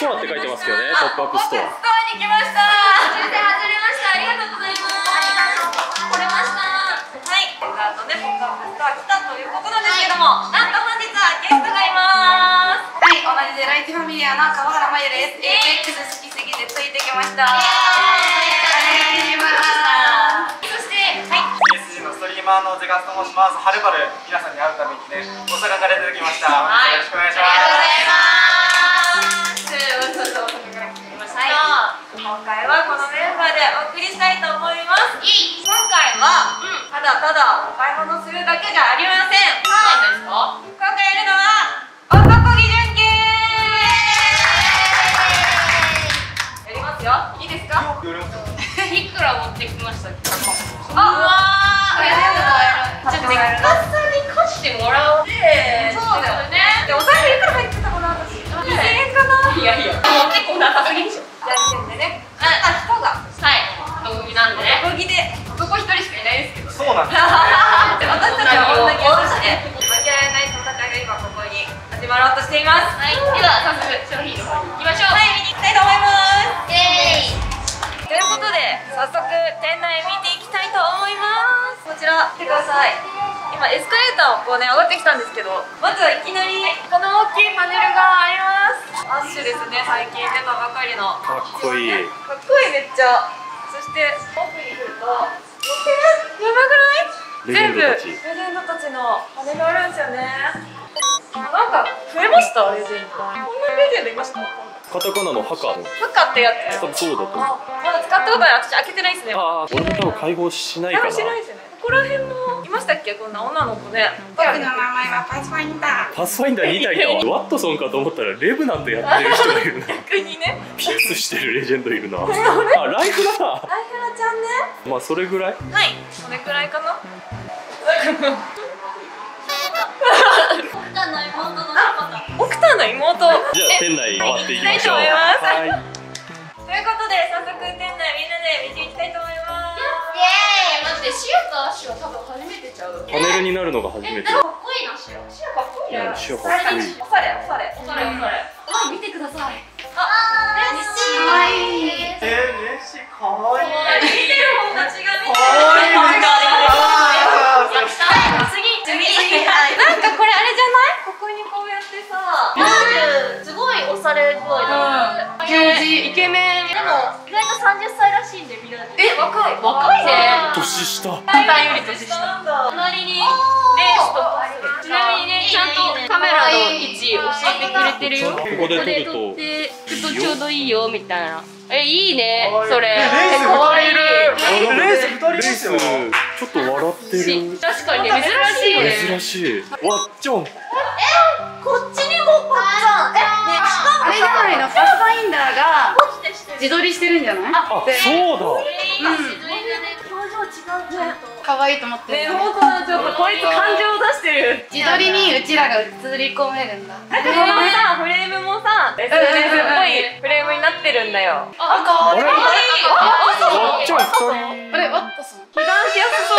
トアって書いてますけどねトップアップストアストアに来ました抽選外れましたありがとうございます来れましたはいデザートでポップアップストア来たということなんですけども、なんと本日はゲストがいますはい、同じでライティファミリアの川原真由です。え APEX 好きすぎてついてきました。イエーイお願いします。そしてはい PSG のストリーマーのゼガスと申します。はるばる皆さんに会うためにね、大阪から出てきました。はいよろしくお願いしあます。今回はこのメンバーでお送りしたいと思います。今回は、ただただお買い物するだけじゃありません。何ですか？今回やるのは男気準決。やりますよ。いいですか？いくら持ってきましたっけ？あ、うわー。ちょっとね、カッサに貸してもらって。そうだよね。で、お財布いくら入ってたかな、私。2000円かな？いやいや、持ってこなさすぎでしょ。じゃんけんでね。あ、人が。はい。男気なんで？ね。男気で、男一人しかいないですけど。そうなんです。私たちは女気をして負けられない戦いが今ここに始まろうとしています。はい。では早速商品の方に行きましょう。はい見に行きたいと思います。イエーイ。ということで早速店内見ていきたいと思います。こちら見てください。今エスカレーターをこうね上がってきたんですけどまずはいきなりこの大きいパネルがあります。アッシュですね最近。出たばかりの。かっこいい。かっこいいめっちゃそして奥に来ると見てやばくない？全部レジェンドたちの羽があるんですよね。なんか増えました？レジェンド。こんなレジェンドいました？カタカナのハカフカってやつ？そうだとまだ使ったことない。私開けてないですね。ああ俺も多分会合しないかな。しないですよねここら辺もいましたっけ？こんな女の子ね。僕の名前はパスファインダー。パスファインダー2体とワットソンかと思ったらレブナントやってる人がいるな。逆にね。ピースしてるレジェンドいるな。あライフだライフラちゃんね。まあそれぐらい？はい。これくらいかな。奥さんの妹。じゃあ店内回っていきましょう。はいいと思いうことで早速店内みんなで見ていきたいと思います。イエーイ。待ってシアとアッシュは多分初めてちゃうパネルになるのが初めて。かっこいいなシアシアかっこいいな。シュかっこいい。おしゃれおしゃれ。おしゃれおしゃれ。あ見てくださいあ嬉しい歳らしいんでみんなで。え若い。若いね。年下。タイより年下なんだ。隣にレースとかちなみにねちゃんとカメラの位置教えてくれてるよ。ここで撮るとここで撮ってちょうどいいよみたいな。えいいねそれ。えレースかわいい。レース二人レースですよ。ちょっと笑ってる。確かにね珍しいよね。珍しい。わっちょん。こっちにもああれじゃないの、パスファインダーが自撮りしてるんじゃない？あそうだ。表情違うちゃん。と可愛いと思ってねる。本当だちょっとこいつ感情を出してる。自撮りにうちらが映り込めるんだ。なんかこのさフレームもさ SNS っぽいフレームになってるんだよ。あ、可愛い。わっちょん二人。あれ、ワットさん。被弾しやすそう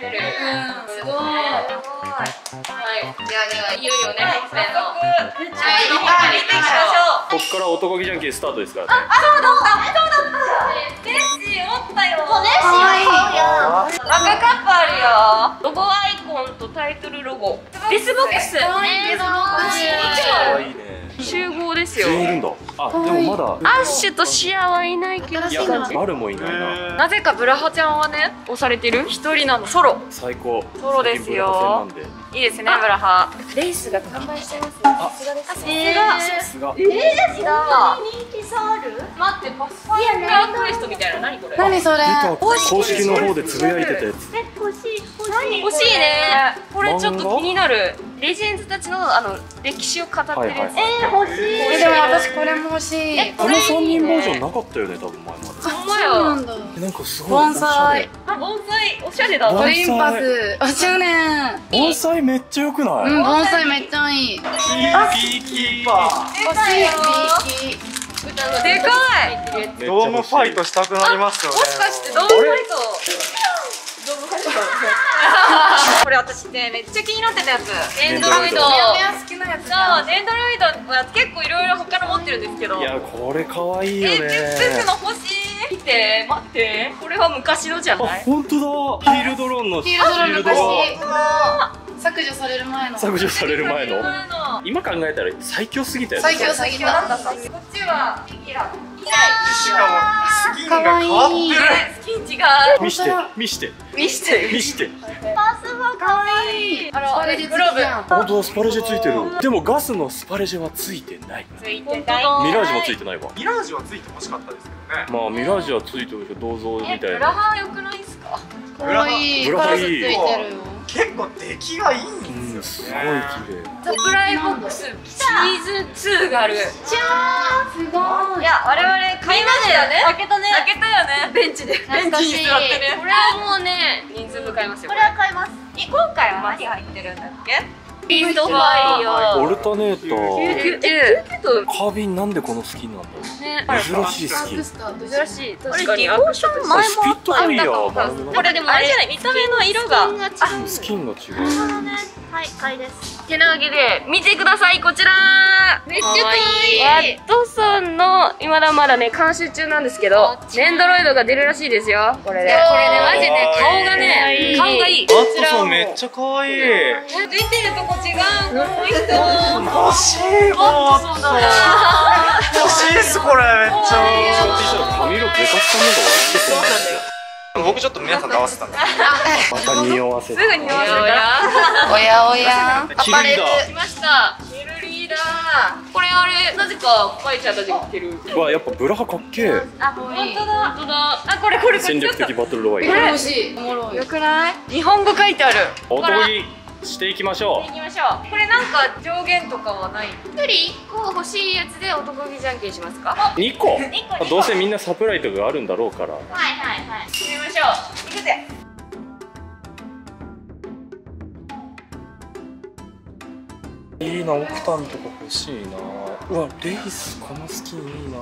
めるすごい。はいではではい。よいよね本編のきましょうこっから男気じゃんけんスタートですからねあ、そうだったそうだ。ったネッシー持ったよ。ネッシー買うやん赤カップあるよ。ロゴアイコンとタイトルロゴ。デスボックス。えー、そのかわいいね。集合ですよ。全員いるんだあでもまだ。アッシュとシアはいないけど。いやバルもいないな。なぜかブラハちゃんはね押されてる。一人なの。ソロ。最高。ソロですよいいですねブラハレースが完売してますさすが。ですねさすが。待ってパスファインダークエストみたいな何これ？何それ？公式の方でつぶやいてたやつ欲しいねこれ？ちょっと気になる。レジェンズたちのあの歴史を語ってるやつ、はいはい。えでも私これも欲しい。この3人バージョンなかったよね多分前まで。ほんまそうやなんかすごい盆栽。あ盆栽。おしゃれだ。盆ドリームパス。おしゃれ。盆栽めっちゃ良くない、うん盆栽めっちゃいい。キーキーパ欲しいビー。キでかい。ドームファイトしたくなりますよね。もしかしてドームファイト。ドームファイトこれ私ねめっちゃ気になってたやつ。ネンドロイド。そうネンドロイド。は結構いろいろ他の持ってるんですけど。いやこれ可愛いえよね。ジップスの欲しい見て待って。これは昔のじゃあない？本当だ。ヒールドローンのヒールドローンシールド昔。が削除される前の。削除される前の。の今考えたら最強すぎたよね。最強すぎた。こっちはフィギュアしかもスキンが変わってる。スキンチが。見して。見して。見して。見して。かわいい。あらスパレジ付きじゃん本当だスパレジェついてる。でもガスのスパレジェはついてない。ついてない。ミラージュもついてないわ。ミラージュはついてほしかったですけどね。まあミラージュはついてるけど銅像えみたいな。ブラハー良くないですか？ブラハいい。カラスついてるよ。結構出来がいいんうんですすごいよね綺麗。ザ・プライボックス2がある。いすごい。や我々買いましたよね。開けたね。開けたよね。ベンチで。ベンチに座ってね。これはもうね人数分買いますよこれは買います。今回は何入ってるんだっけ？ビーストファイヤーオルタネーター。99カービンなんでこのスキンなんだろねう珍しいアスキン。ークスターと珍しい。確かに。ディボーション前もあスピットファイヤーあったこれでもあれじゃない？見た目の色が。スキンが違う。はい買いですてなわけで見てくださいこちら。めっちゃ可愛い。ワットソンの今だまだね監修中なんですけどネンドロイドが出るらしいですよ。これで。これねマジで顔がね顔がいい。ワットソンめっちゃ可愛い出てるとこ違うこの人欲しいワットソン欲しいっすこれめっちゃ髪色ベカスカの方が割ってそうなんですよ僕ちょっと皆さんと合わせたんでまた匂わせすぐに合わせたおや。おやアパレル来ましたチルリーダーこれあれなぜかパイちゃんたちが着てるわや。っぱブラハかっけえあ本当だ本当だあこれこれ戦略的バトルロワイヤルれ欲しいおもろいよくない日本語書いてあるおとぎしていきましょ行きましょう。これなんか上限とかはない？一人一個欲しいやつで男気じゃんけんしますか？う2個？二個どうせみんなサプライズがあるんだろうから。はいはいはい。決めましょう。行くぜ。いいなオクタンとか欲しいな。うわレイスこのスキンいいな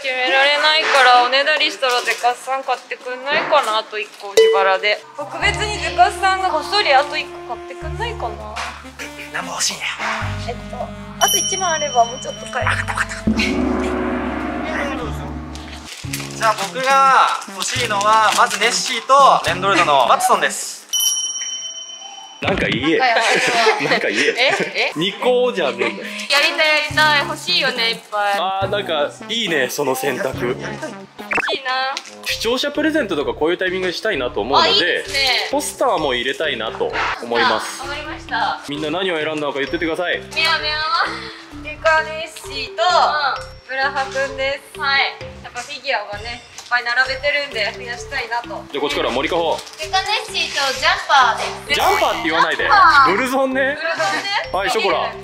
決められないからおねだりしたらゼカスさん買ってくんないかなあと1個自腹で。特別にゼカスさんがこっそりあと1個買ってくんないかな。何も欲しいねえっとあと1万あればもうちょっと買える。じゃあ僕が欲しいのはまずネッシーとレンドロイドのワットソンですなんか言え。なんか言え。え？え？2個じゃねえん。だよやりたいやりたい欲しいよねいっぱい。欲あーなんかいいねその選択。しいな。視聴者プレゼントとかこういうタイミングでしたいなと思うのであいいですね。ポスターも入れたいなと思います。わかりました。みんな何を選んだのか言っててください。みやみやデカネッシーとブラハくんです。はい。やっぱフィギュアがねぱい並べてるんで増やしたいなと。じゃあこっちから森かほデカネッシーとジャンパーです。ジャンパーって言わないで。ブルゾンね。ブルゾンね。はいショコラ。はい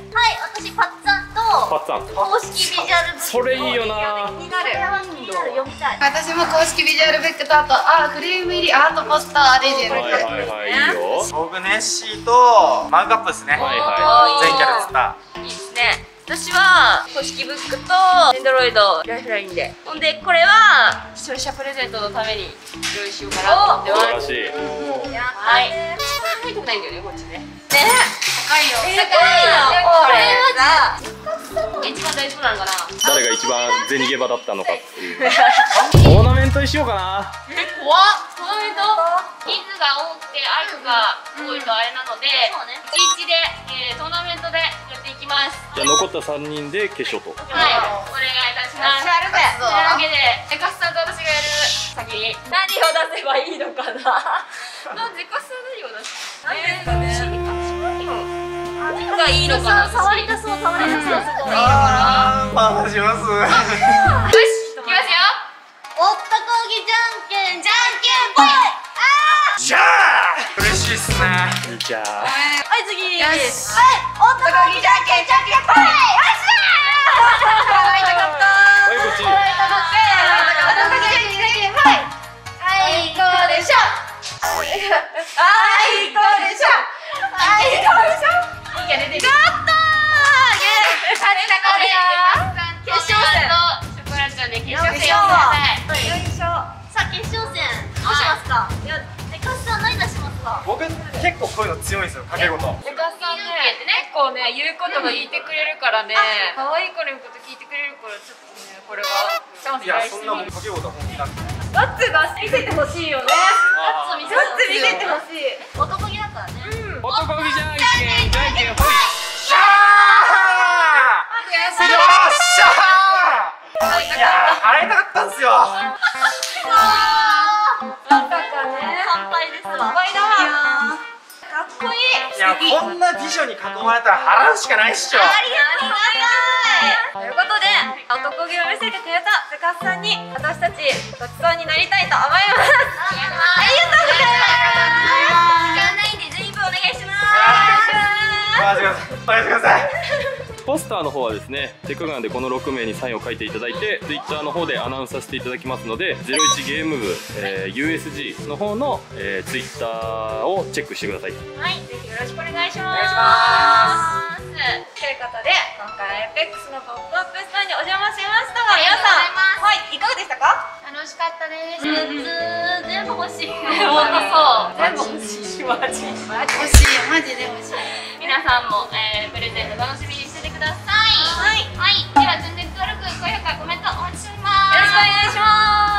私パッツァンとパッツァン。公式ビジュアルブックそれいいよな。気になる。気になる読みたい私も公式ビジュアルブックとあとあフレーム入りアートポスターレジェンドはいはいはいい。いよ。僕ネッシーとマグカップですね。はいは全キャラでったいいですね私は公式ブックとアンドロイドライフラインで。ほんでこれは視聴者プレゼントのために用意しようかなと思って素晴ますらしい。はい。入ってこないんだよねこっちね。ね高いよ。高いなこれはさ一番大丈夫なのかな。誰が一番銭ゲバだったのかっていう。オーナメントにしようかな。え怖っこのメント人数が多くてアイクが多いとあれなので、11で、えートーナメントでやっていきます。じゃあ残った3人で決勝と。はい。お願いいたします。というわけでえカスさんと私がやる先に。何を出せばいいのかな？なんでカスさん何を出す？何ですか？ね何がいいのか？な触りたそう触りたそうすごい。あーまあしますじゃあ嬉しいっすね。じゃあ。はい。次。はい。おったこぎじゃんけんじゃんけんぽいどうしますかいやでカスさん何出しますか？僕結構こういうの強いんですよ掛け事。お母さんね、結構ね、言うことが言ってくれるからね、可愛い子の言うこと聞いてくれるから、ちょっとね、これはチャンスいや大そんなもん掛け事は本気なんで。ガッツが見せてほしいよね。ガッツ見せてほしい。男気だからね。男気じゃんけんじゃんけんほいしゃー。よっしゃー。いやー払いたかったんすよ やこんな美女に囲まれたら払うしかないっしょ。ありがとうございます。ということで男気を見せてくれたセカスさんに私たちごちそうになりたいと思います。ですねテクガンでこの6名にサインを書いていただいて Twitter の方でアナウンスさせていただきますので01ゲーム部、えー USG の方の、えー、Twitter をチェックしてくださいはい、ぜひよろしくお願いします。お願いしますということで、今回エペックスのポップアップストアにお邪魔しましたが、皆さん、はい、いかがでしたか？楽しかったです。グッズ全部欲しい。本当そう。全部欲しい。マジ。マジ。欲しいマジで欲しい皆さんも、えー、プレゼント楽しはい、はい、では全然登録高評価コメントお待ちしております。よろしくお願いします。